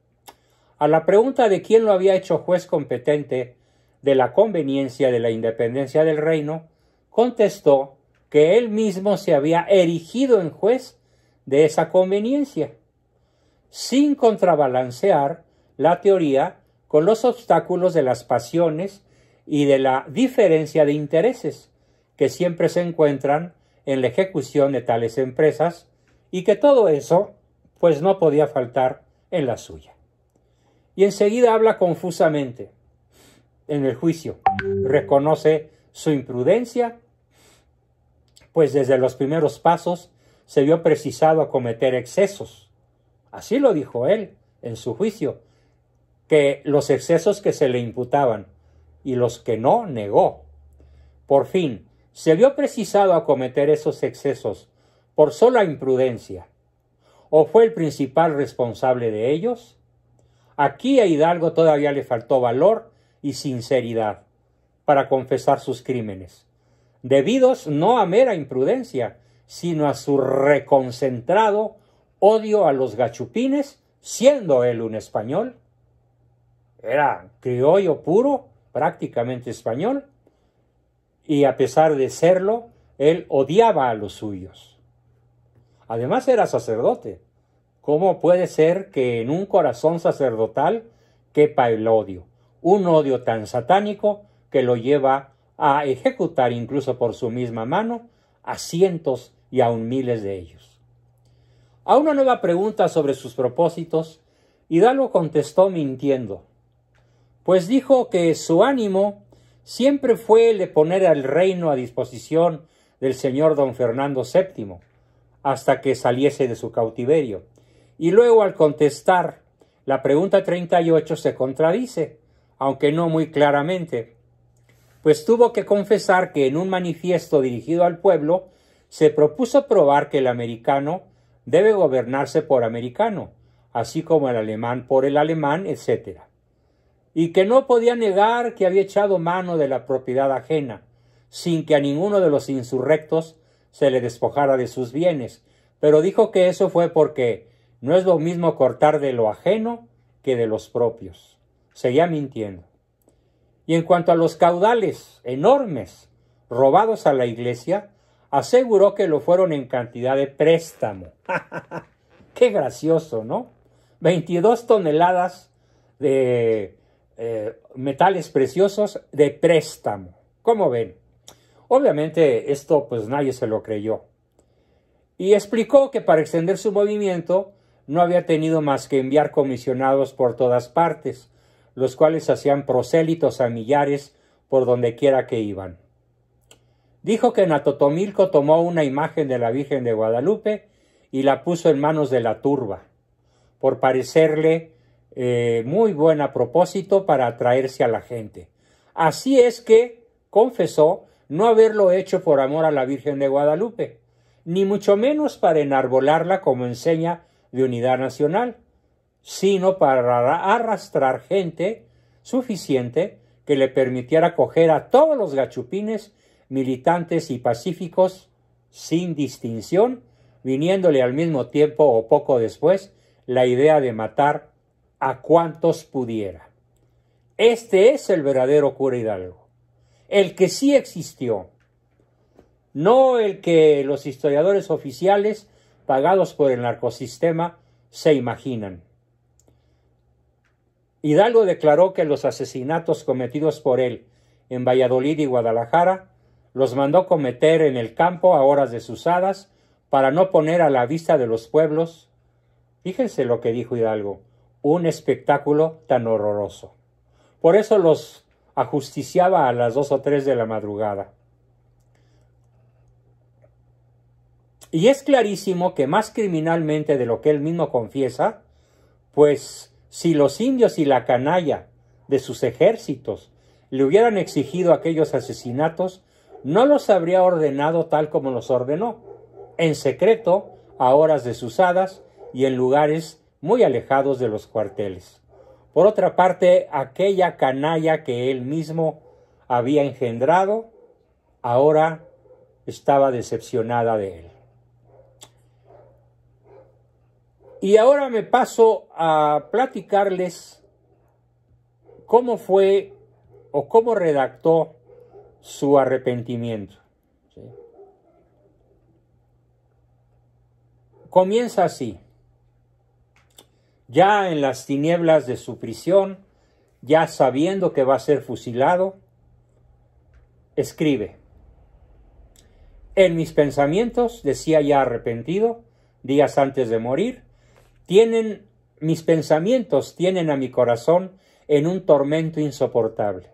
A la pregunta de quién lo había hecho juez competente de la conveniencia de la independencia del reino, contestó que él mismo se había erigido en juez de esa conveniencia, sin contrabalancear la teoría con los obstáculos de las pasiones y de la diferencia de intereses que siempre se encuentran en la ejecución de tales empresas y que todo eso pues no podía faltar en la suya. Y enseguida habla confusamente en el juicio. Reconoce su imprudencia, pues desde los primeros pasos se vio precisado a cometer excesos. Así lo dijo él en su juicio, que los excesos que se le imputaban y los que no negó. Por fin, se vio precisado a cometer esos excesos por sola imprudencia. ¿O fue el principal responsable de ellos? Aquí a Hidalgo todavía le faltó valor y sinceridad para confesar sus crímenes, debidos no a mera imprudencia, sino a su reconcentrado odio a los gachupines, siendo él un español. Era criollo puro, prácticamente español, y a pesar de serlo, él odiaba a los suyos. Además era sacerdote. ¿Cómo puede ser que en un corazón sacerdotal quepa el odio? un odio tan satánico que lo lleva a ejecutar incluso por su misma mano a cientos y aun miles de ellos. A una nueva pregunta sobre sus propósitos, Hidalgo contestó mintiendo, pues dijo que su ánimo siempre fue el de poner al reino a disposición del señor don Fernando VII, hasta que saliese de su cautiverio. Y luego al contestar la pregunta 38 se contradice, aunque no muy claramente, pues tuvo que confesar que en un manifiesto dirigido al pueblo se propuso probar que el americano debe gobernarse por americano, así como el alemán por el alemán, etc. Y que no podía negar que había echado mano de la propiedad ajena, sin que a ninguno de los insurrectos se le despojara de sus bienes, pero dijo que eso fue porque no es lo mismo cortar de lo ajeno que de los propios seguía mintiendo. Y en cuanto a los caudales enormes robados a la iglesia, aseguró que lo fueron en cantidad de préstamo. Qué gracioso, ¿no? 22 toneladas de eh, metales preciosos de préstamo. ¿Cómo ven? Obviamente esto pues nadie se lo creyó. Y explicó que para extender su movimiento no había tenido más que enviar comisionados por todas partes, los cuales hacían prosélitos a millares por donde quiera que iban. Dijo que Natotomilco tomó una imagen de la Virgen de Guadalupe y la puso en manos de la turba, por parecerle eh, muy buen a propósito para atraerse a la gente. Así es que confesó no haberlo hecho por amor a la Virgen de Guadalupe, ni mucho menos para enarbolarla como enseña de unidad nacional, sino para arrastrar gente suficiente que le permitiera coger a todos los gachupines, militantes y pacíficos, sin distinción, viniéndole al mismo tiempo o poco después la idea de matar a cuantos pudiera. Este es el verdadero cura Hidalgo, el que sí existió, no el que los historiadores oficiales pagados por el narcosistema se imaginan. Hidalgo declaró que los asesinatos cometidos por él en Valladolid y Guadalajara los mandó cometer en el campo a horas desusadas para no poner a la vista de los pueblos, fíjense lo que dijo Hidalgo, un espectáculo tan horroroso. Por eso los ajusticiaba a las dos o tres de la madrugada. Y es clarísimo que más criminalmente de lo que él mismo confiesa, pues si los indios y la canalla de sus ejércitos le hubieran exigido aquellos asesinatos, no los habría ordenado tal como los ordenó, en secreto, a horas desusadas y en lugares muy alejados de los cuarteles. Por otra parte, aquella canalla que él mismo había engendrado, ahora estaba decepcionada de él. Y ahora me paso a platicarles cómo fue o cómo redactó su arrepentimiento. Comienza así. Ya en las tinieblas de su prisión, ya sabiendo que va a ser fusilado, escribe. En mis pensamientos, decía ya arrepentido, días antes de morir, tienen mis pensamientos tienen a mi corazón en un tormento insoportable.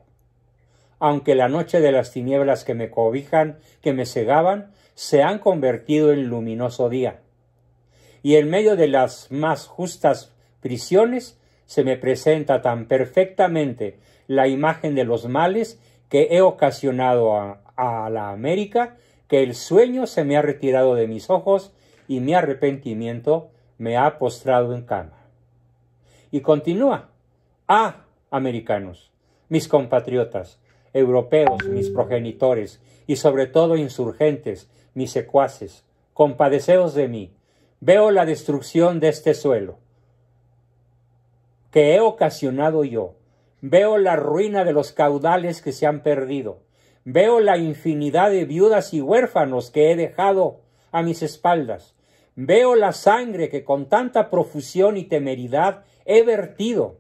Aunque la noche de las tinieblas que me cobijan, que me cegaban, se han convertido en luminoso día. Y en medio de las más justas prisiones se me presenta tan perfectamente la imagen de los males que he ocasionado a, la América que el sueño se me ha retirado de mis ojos y mi arrepentimiento me ha postrado en cama. Y continúa. Ah, americanos, mis compatriotas, europeos, mis progenitores, y sobre todo insurgentes, mis secuaces, compadeceos de mí. Veo la destrucción de este suelo que he ocasionado yo. Veo la ruina de los caudales que se han perdido. Veo la infinidad de viudas y huérfanos que he dejado a mis espaldas. Veo la sangre que con tanta profusión y temeridad he vertido.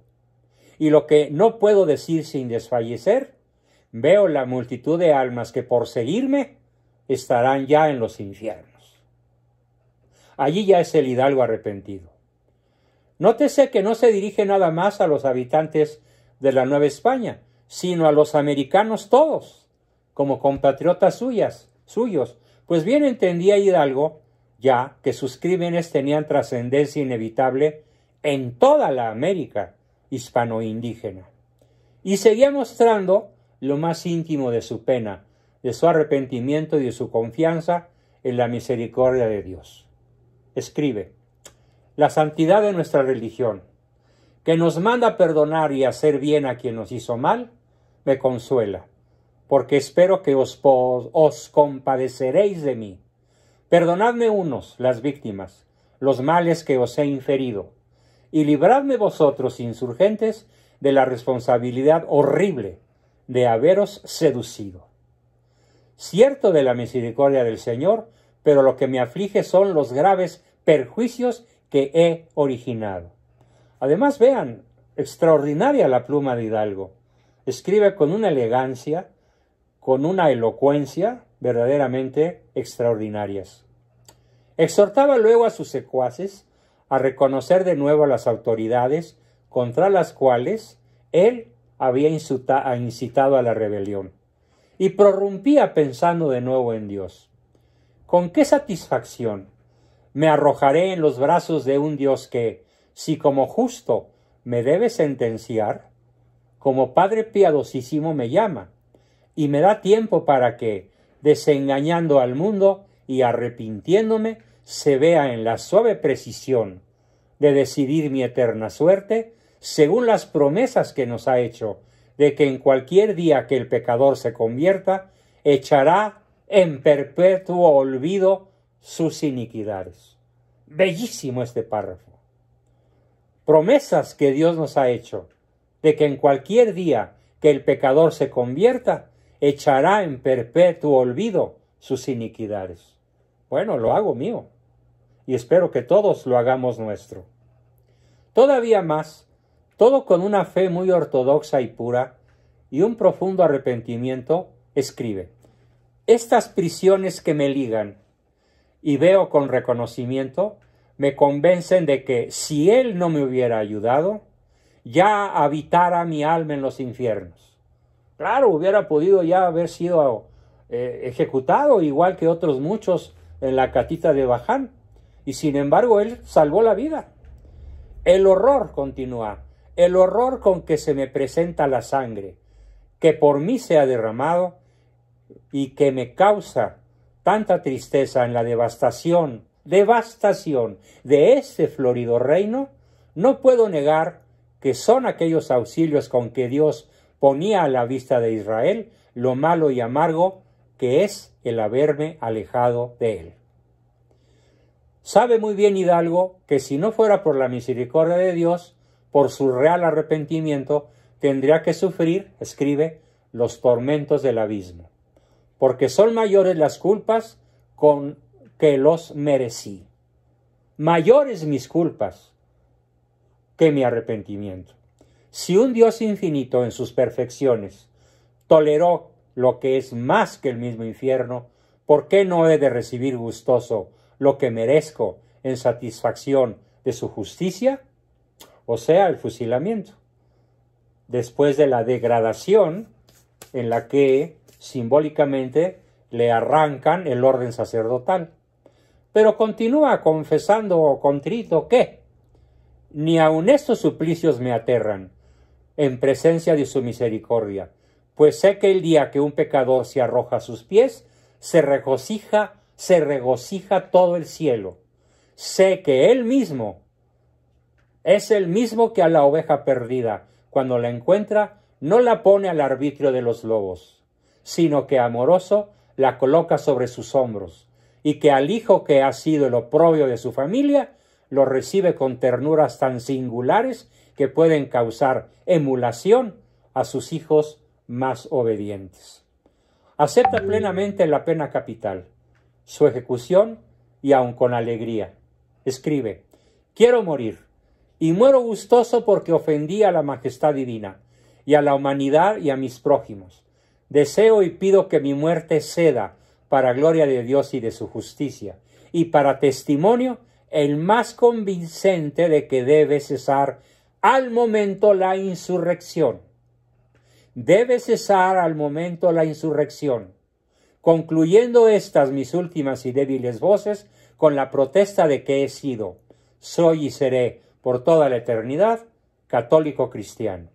Y lo que no puedo decir sin desfallecer, veo la multitud de almas que por seguirme estarán ya en los infiernos. Allí ya es el hidalgo arrepentido. Nótese que no se dirige nada más a los habitantes de la Nueva España, sino a los americanos todos, como compatriotas suyas, suyos, pues bien entendía Hidalgo ya que sus crímenes tenían trascendencia inevitable en toda la América hispano-indígena. Y seguía mostrando lo más íntimo de su pena, de su arrepentimiento y de su confianza en la misericordia de Dios. Escribe, la santidad de nuestra religión, que nos manda perdonar y hacer bien a quien nos hizo mal, me consuela, porque espero que os, compadeceréis de mí Perdonadme unos, las víctimas, los males que os he inferido, y libradme vosotros, insurgentes, de la responsabilidad horrible de haberos seducido. cierto de la misericordia del Señor, pero lo que me aflige son los graves perjuicios que he originado. Además, vean, extraordinaria la pluma de Hidalgo. Escribe con una elegancia, con una elocuencia verdaderamente extraordinarias. Exhortaba luego a sus secuaces a reconocer de nuevo a las autoridades contra las cuales él había incitado a la rebelión, y prorrumpía pensando de nuevo en Dios. ¿Con qué satisfacción me arrojaré en los brazos de un Dios que, si como justo me debe sentenciar, como Padre piadosísimo me llama, y me da tiempo para que, desengañando al mundo y arrepintiéndome, se vea en la suave precisión de decidir mi eterna suerte, según las promesas que nos ha hecho, de que en cualquier día que el pecador se convierta, echará en perpetuo olvido sus iniquidades. Bellísimo este párrafo. Promesas que Dios nos ha hecho, de que en cualquier día que el pecador se convierta, echará en perpetuo olvido sus iniquidades. Bueno, lo hago mío, y espero que todos lo hagamos nuestro. Todavía más, todo con una fe muy ortodoxa y pura, y un profundo arrepentimiento, escribe, Estas prisiones que me ligan, y veo con reconocimiento, me convencen de que si Él no me hubiera ayudado, ya habitara mi alma en los infiernos Claro, hubiera podido ya haber sido eh, ejecutado, igual que otros muchos en la catita de Baján, y sin embargo él salvó la vida. El horror, continúa, el horror con que se me presenta la sangre, que por mí se ha derramado y que me causa tanta tristeza en la devastación, devastación de este florido reino, no puedo negar que son aquellos auxilios con que Dios ponía a la vista de Israel lo malo y amargo que es el haberme alejado de él. Sabe muy bien Hidalgo que si no fuera por la misericordia de Dios, por su real arrepentimiento, tendría que sufrir, escribe, los tormentos del abismo, porque son mayores las culpas con que los merecí. Mayores mis culpas que mi arrepentimiento. Si un Dios infinito en sus perfecciones toleró lo que es más que el mismo infierno, ¿por qué no he de recibir gustoso lo que merezco en satisfacción de su justicia? O sea, el fusilamiento. Después de la degradación en la que simbólicamente le arrancan el orden sacerdotal. Pero continúa confesando contrito que ni aun estos suplicios me aterran, en presencia de su misericordia, pues sé que el día que un pecador se arroja a sus pies, se regocija, se regocija todo el cielo. Sé que él mismo es el mismo que a la oveja perdida, cuando la encuentra, no la pone al arbitrio de los lobos, sino que amoroso la coloca sobre sus hombros, y que al hijo que ha sido el oprobio de su familia, lo recibe con ternuras tan singulares que pueden causar emulación a sus hijos más obedientes. Acepta plenamente la pena capital, su ejecución y aun con alegría. Escribe, quiero morir, y muero gustoso porque ofendí a la majestad divina, y a la humanidad y a mis prójimos. Deseo y pido que mi muerte ceda para gloria de Dios y de su justicia, y para testimonio el más convincente de que debe cesar al momento la insurrección. Debe cesar al momento la insurrección, concluyendo estas mis últimas y débiles voces con la protesta de que he sido, soy y seré por toda la eternidad católico cristiano.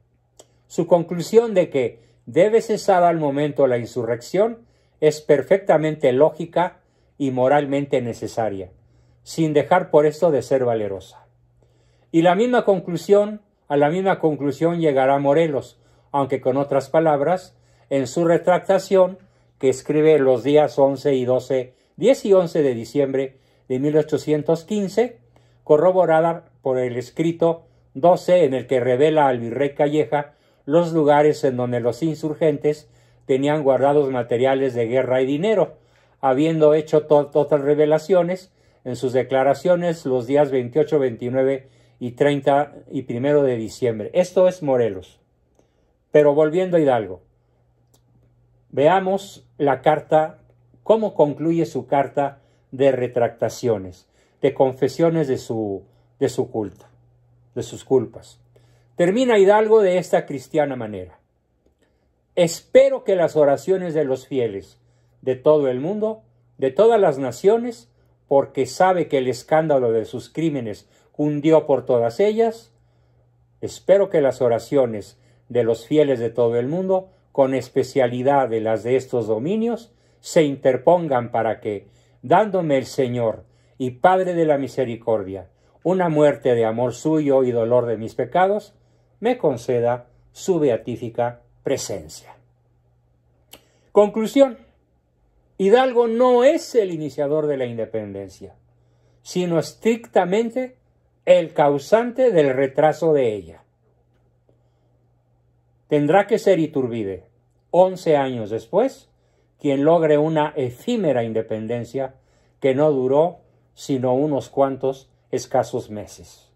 Su conclusión de que debe cesar al momento la insurrección es perfectamente lógica y moralmente necesaria, sin dejar por esto de ser valerosa. Y la misma conclusión, a la misma conclusión llegará Morelos, aunque con otras palabras, en su retractación, que escribe los días 11 y 12, 10 y 11 de diciembre de 1815, corroborada por el escrito 12 en el que revela al virrey Calleja los lugares en donde los insurgentes tenían guardados materiales de guerra y dinero, habiendo hecho todas revelaciones en sus declaraciones los días 28, 29 y 30 y 1 de diciembre. Esto es Morelos. Pero volviendo a Hidalgo, veamos la carta, cómo concluye su carta de retractaciones, de confesiones de su, de su de sus culpas. Termina Hidalgo de esta cristiana manera. Espero que las oraciones de los fieles de todo el mundo, de todas las naciones, porque sabe que el escándalo de sus crímenes hundió por todas ellas, espero que las oraciones de los fieles de todo el mundo, con especialidad de las de estos dominios, se interpongan para que, dándome el Señor y Padre de la Misericordia, una muerte de amor suyo y dolor de mis pecados, me conceda su beatífica presencia. Conclusión. Hidalgo no es el iniciador de la independencia, sino estrictamente el causante del retraso de ella. Tendrá que ser Iturbide, once años después, quien logre una efímera independencia que no duró sino unos cuantos escasos meses.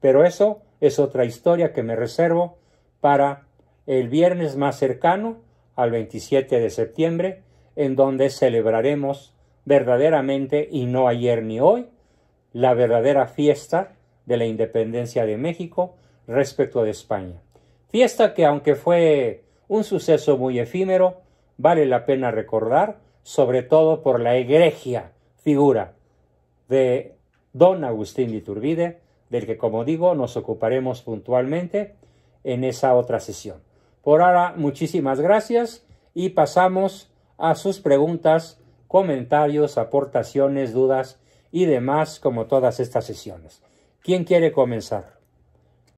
Pero eso es otra historia que me reservo para el viernes más cercano al 27 de septiembre, en donde celebraremos verdaderamente, y no ayer ni hoy, la verdadera fiesta de la independencia de México respecto de España. Fiesta que aunque fue un suceso muy efímero, vale la pena recordar, sobre todo por la egregia figura de don Agustín Iturbide, del que, como digo, nos ocuparemos puntualmente en esa otra sesión. Por ahora, muchísimas gracias y pasamos a sus preguntas, comentarios, aportaciones, dudas y demás como todas estas sesiones. ¿Quién quiere comenzar?